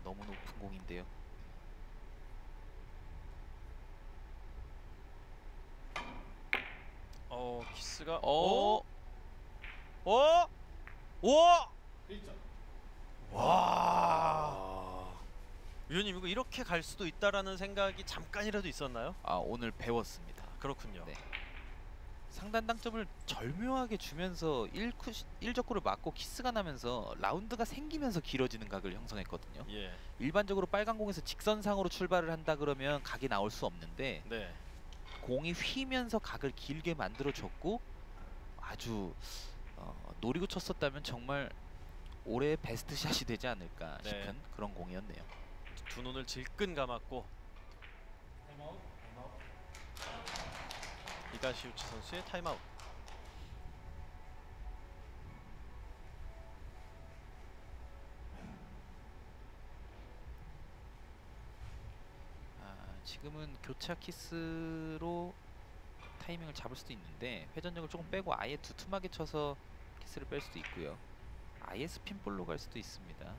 너무 높은 공인데요. 어 키스가 어, 어? 어? 와! 와! 위원님 이거 이렇게 갈 수도 있다라는 생각이 잠깐이라도 있었나요? 아 오늘 배웠습니다. 그렇군요. 네. 상단 당점을 절묘하게 주면서 1쿠 1적구를 맞고 키스가 나면서 라운드가 생기면서 길어지는 각을 형성했거든요. 예. 일반적으로 빨간 공에서 직선상으로 출발을 한다 그러면 각이 나올 수 없는데 네. 공이 휘면서 각을 길게 만들어 줬고 아주 어, 노리고 쳤었다면 정말 올해 best shot이 되지 않을까 네. 싶은 그런 공이었네요. 두 눈을 질끈 감았고 히가시우치 선수의 타임아웃. 아, 지금은 교차 키스로 타이밍을 잡을 수도 있는데 회전력을 조금 빼고 아예 두툼하게 쳐서 키스를 뺄 수도 있고요. 아예 spin ball로 갈 수도 있습니다.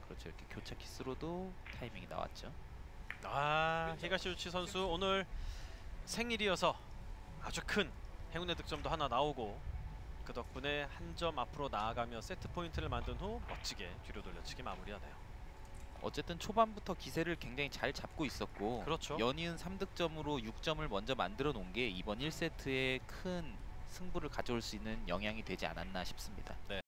그렇죠. 이렇게 교차 키스로도 타이밍이 나왔죠. 아 히가시우치 선수 오늘 생일이어서 아주 큰 행운의 득점도 하나 나오고 그 덕분에 한 점 앞으로 나아가며 세트 포인트를 만든 후 멋지게 뒤로 돌려치기 마무리하네요. 어쨌든 초반부터 기세를 굉장히 잘 잡고 있었고 그렇죠. 연이은 3득점으로 6점을 먼저 만들어 놓은 게 이번 1세트에 큰 승부를 가져올 수 있는 영향이 되지 않았나 싶습니다.